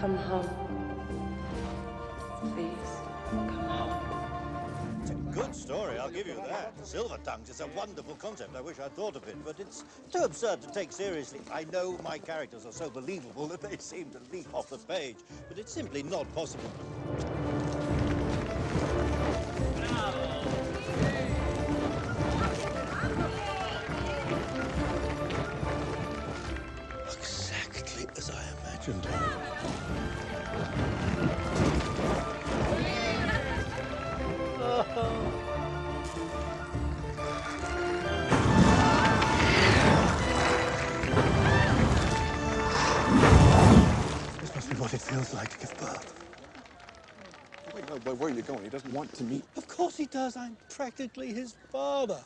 Come home. Please, come home. It's a good story, I'll give you that. Silver Tongues is a wonderful concept. I wish I'd thought of it, but it's too absurd to take seriously. I know my characters are so believable that they seem to leap off the page, but it's simply not possible. Exactly This must what it feels like to give birth. Wait, no, but where are you going? He doesn't want to meet. Of course he does. I'm practically his father.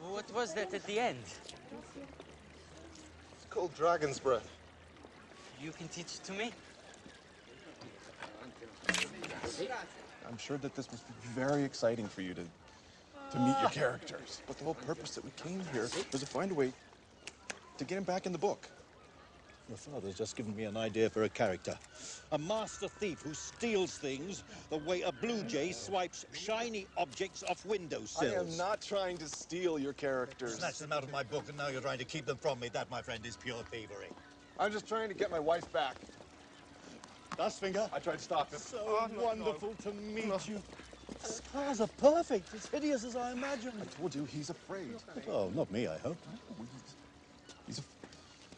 What was that at the end? It's called Dragon's Breath. You can teach it to me? I'm sure that this must be very exciting for you to to meet your ah. characters. But the whole purpose that we came here was to find a way to get him back in the book. Your father's just given me an idea for a character. A master thief who steals things the way a blue jay swipes shiny objects off windowsills. I am not trying to steal your characters. Snatched them out of my book, and now you're trying to keep them from me. That, my friend, is pure thievery. I'm just trying to get my wife back. Dustfinger, I tried to stop him. so Oh, no, wonderful no. to meet No. you. The scars are perfect. As hideous as I imagined. I told you he's afraid. Oh, not me, I hope. Oh, he's, af-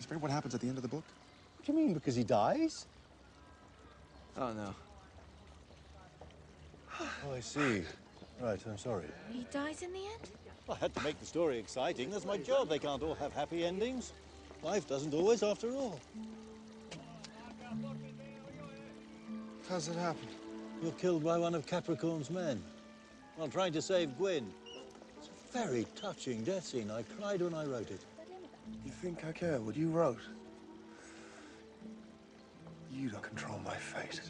he's what happens at the end of the book. What do you mean, because he dies? Oh, no. Oh, I see. Right, I'm sorry. He dies in the end? I had to make the story exciting. That's my job. They can't all have happy endings. Life doesn't always, after all. How's it happen? You're killed by one of Capricorn's men while trying to save Gwin. It's a very touching death scene. I cried when I wrote it. You think I care what you wrote? You don't control my fate.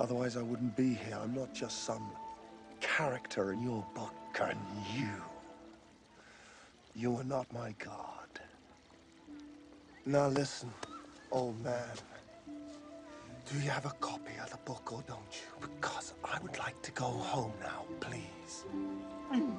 Otherwise, I wouldn't be here. I'm not just some character in your book, and you. You are not my god. Now listen, old man. Do you have a copy of the book or don't you? Because I would like to go home now, please. Mm.